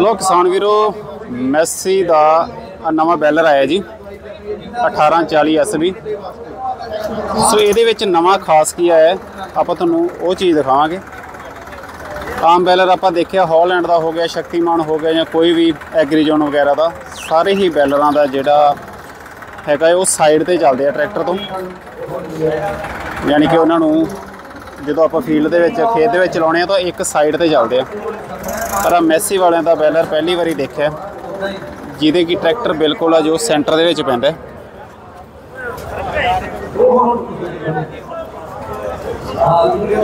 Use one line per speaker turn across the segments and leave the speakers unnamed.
ਲੋ ਕਿਸਾਨ ਵੀਰੋ ਮੈਸੀ ਦਾ ਨਵਾਂ ਬੈਲਰ ਆਇਆ ਜੀ 1840 ਐਸਬੀ ਸੋ ਇਹਦੇ ਵਿੱਚ ਨਵਾਂ ਖਾਸ ਕੀ ਆਇਆ ਆਪਾਂ ਤੁਹਾਨੂੰ ਉਹ ਚੀਜ਼ ਦਿਖਾਵਾਂਗੇ। ਆਮ ਬੈਲਰ ਆਪਾਂ ਦੇਖਿਆ ਹਾਲੈਂਡ ਦਾ ਹੋ ਗਿਆ, ਸ਼ਕਤੀਮਾਨ ਹੋ ਗਿਆ ਜਾਂ ਕੋਈ ਵੀ ਐਗਰੀਜ਼ੋਨ ਵਗੈਰਾ ਦਾ, ਸਾਰੇ ਹੀ ਬੈਲਰਾਂ ਦਾ ਜਿਹੜਾ ਹੈਗਾ ਉਹ ਸਾਈਡ ਤੇ ਚੱਲਦੇ ਆ ਟਰੈਕਟਰ ਤੋਂ। ਯਾਨੀ ਕਿ ਉਹਨਾਂ ਨੂੰ ਜਦੋਂ ਆਪਾਂ ਫੀਲਡ ਦੇ ਵਿੱਚ, ਖੇਤ ਦੇ ਵਿੱਚ ਚਲਾਉਣੇ ਆ ਤਾਂ ਇੱਕ ਸਾਈਡ ਤੇ ਚੱਲਦੇ ਆ। ਪਰ ਆ ਮੈਸੀ ਵਾਲਿਆਂ ਦਾ ਬੈਲਰ ਪਹਿਲੀ ਵਾਰੀ ਦੇਖਿਆ। ਜਿਹਦੇ ਕੀ ਟਰੈਕਟਰ ਬਿਲਕੁਲ ਆ ਜੋ ਸੈਂਟਰ ਦੇ ਵਿੱਚ ਪੈਂਦਾ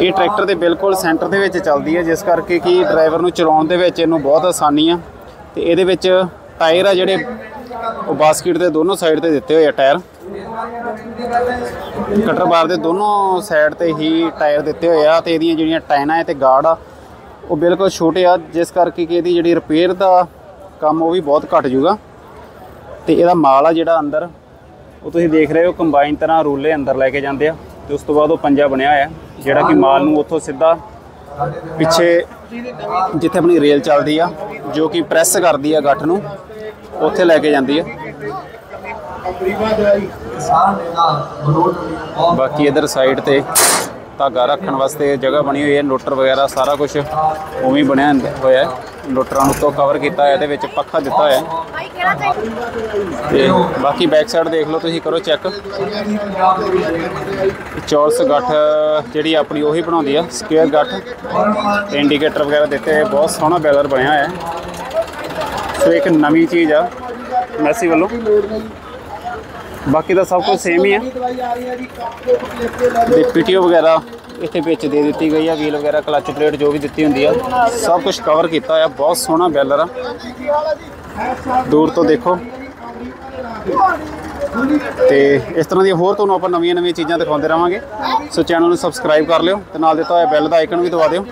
ਇਹ ਟਰੈਕਟਰ ਦੇ ਬਿਲਕੁਲ ਸੈਂਟਰ ਦੇ ਵਿੱਚ ਚੱਲਦੀ ਹੈ, ਜਿਸ ਕਰਕੇ ਕਿ ਡਰਾਈਵਰ ਨੂੰ ਚਲਾਉਣ ਦੇ ਵਿੱਚ ਇਹਨੂੰ ਬਹੁਤ ਆਸਾਨੀ ਆ। ਤੇ ਇਹਦੇ ਵਿੱਚ ਟਾਇਰ ਆ ਜਿਹੜੇ ਉਹ ਬਾਸਕਟ ਦੇ ਦੋਨੋਂ ਸਾਈਡ ਤੇ ਦਿੱਤੇ ਹੋਏ ਆ ਟਾਇਰ ਕਟਰ ਬਾਰ ਦੇ ਦੋਨੋਂ ਸਾਈਡ ਤੇ ਹੀ ਟਾਇਰ ਦਿੱਤੇ ਹੋਏ ਆ ਤੇ ਇਹਦੀਆਂ ਜਿਹੜੀਆਂ ਟਾਇਨਾਂ ਹੈ ਤੇ ਗਾਰਡ ਆ, ਉਹ ਬਿਲਕੁਲ ਛੋਟੇ ਆ, ਜਿਸ ਕਰਕੇ ਕਿ ਇਹਦੀ ਜਿਹੜੀ ਰਿਪੇਅਰ ਦਾ ਕੰਮ ਉਹ ਵੀ ਬਹੁਤ ਘਟ ਜੂਗਾ ਤੇ ਇਹਦਾ ਮਾਲ ਆ ਜਿਹੜਾ ਅੰਦਰ, ਉਹ ਤੁਸੀਂ ਦੇਖ ਰਹੇ ਹੋ ਕੰਬਾਈਨ ਤਰ੍ਹਾਂ ਰੂਲੇ ਅੰਦਰ ਲੈ ਕੇ ਜਾਂਦੇ ਆ ਤੇ ਉਸ ਤੋਂ ਬਾਅਦ ਉਹ ਪੰਜਾ ਬਣਿਆ ਹੋਇਆ, ਜਿਹੜਾ ਕਿ ਮਾਲ ਨੂੰ ਉੱਥੋਂ ਸਿੱਧਾ ਪਿੱਛੇ ਜਿੱਥੇ ਆਪਣੀ ਰੇਲ ਚੱਲਦੀ ਆ, ਜੋ ਕਿ ਪ੍ਰੈਸ ਕਰਦੀ ਆ ਗੱਠ ਨੂੰ। ਉੱਥੇ ਲੈ ਕੇ ਜਾਂਦੀ ਹੈ। ਬਾਕੀ ਇਧਰ ਸਾਈਡ ਤੇ ਧਾਗਾ ਰੱਖਣ ਵਾਸਤੇ ਜਗ੍ਹਾ ਬਣੀ ਹੋਈ ਹੈ ਨੋਟਰ ਵਗੈਰਾ ਸਾਰਾ ਕੁਝ ਉਵੇਂ ਬਣਿਆ ਹੁੰਦਾ- ਹੋਇਆ ਹੈ। ਨੋਟਰਾਂ ਨੂੰ ਤੋਂ ਕਵਰ ਕੀਤਾ ਹੈ, ਇਹਦੇ ਵਿੱਚ ਪੱਖਾ ਦਿੱਤਾ ਹੋਇਆ ਹੈ।
ਭਾਈ
ਤੇ ਬਾਕੀ ਬੈਕ ਸਾਈਡ ਦੇਖ ਲਓ ਤੁਸੀਂ, ਕਰੋ ਚੈੱਕ ਚੌਰਸ ਗੱਠ ਜਿਹੜੀ ਆਪਣੀ ਉਹੀ ਬਣਾਉਂਦੀ ਆ ਸਕੁਅਰ ਗੱਠ। ਇੰਡੀਕੇਟਰ ਵਗੈਰਾ ਦਿੱਤੇ ਬਹੁਤ ਸੋਹਣਾ ਬੈਲਰ ਬਣਿਆ ਹੋਇਆ ਹੈ। ਸੋ ਇੱਕ ਨਵੀਂ ਚੀਜ਼ ਆ, ਮੈਸੀ ਵੱਲੋਂ। ਬਾਕੀ ਤਾਂ ਸਭ ਕੁਝ ਸੇਮ ਹੀ ਆ। ਤੇ ਪੀਟੀਓ ਵਗੈਰਾ ਇੱਥੇ ਵਿੱਚ ਦੇ ਦਿੱਤੀ ਗਈ ਆ ਵੀਲ ਵਗੈਰਾ ਕਲਚ ਪਲੇਟ ਜੋ ਵੀ ਦਿੱਤੀ ਹੁੰਦੀ ਆ, ਸਭ ਕੁਝ ਕਵਰ ਕੀਤਾ ਹੋਇਆ, ਬਹੁਤ ਸੋਹਣਾ ਬੈਲਰ ਆ। ਦੂਰ ਤੋਂ ਦੇਖੋ। ਤੇ ਇਸ ਤਰ੍ਹਾਂ ਦੀਆਂ ਹੋਰ ਤੁਹਾਨੂੰ ਆਪਾਂ ਨਵੀਆਂ ਨਵੀਆਂ ਚੀਜ਼ਾਂ ਦਿਖਾਉਂਦੇ ਰਵਾਂਗੇ। ਸੋ ਚੈਨਲ ਨੂੰ ਸਬਸਕ੍ਰਾਈਬ ਕਰ ਲਿਓ ਤੇ ਨਾਲ ਦਿੱਤਾ ਹੋਇਆ ਬੈਲ ਦਾ ਆਈਕਨ ਵੀ ਦਬਾ ਦਿਓ।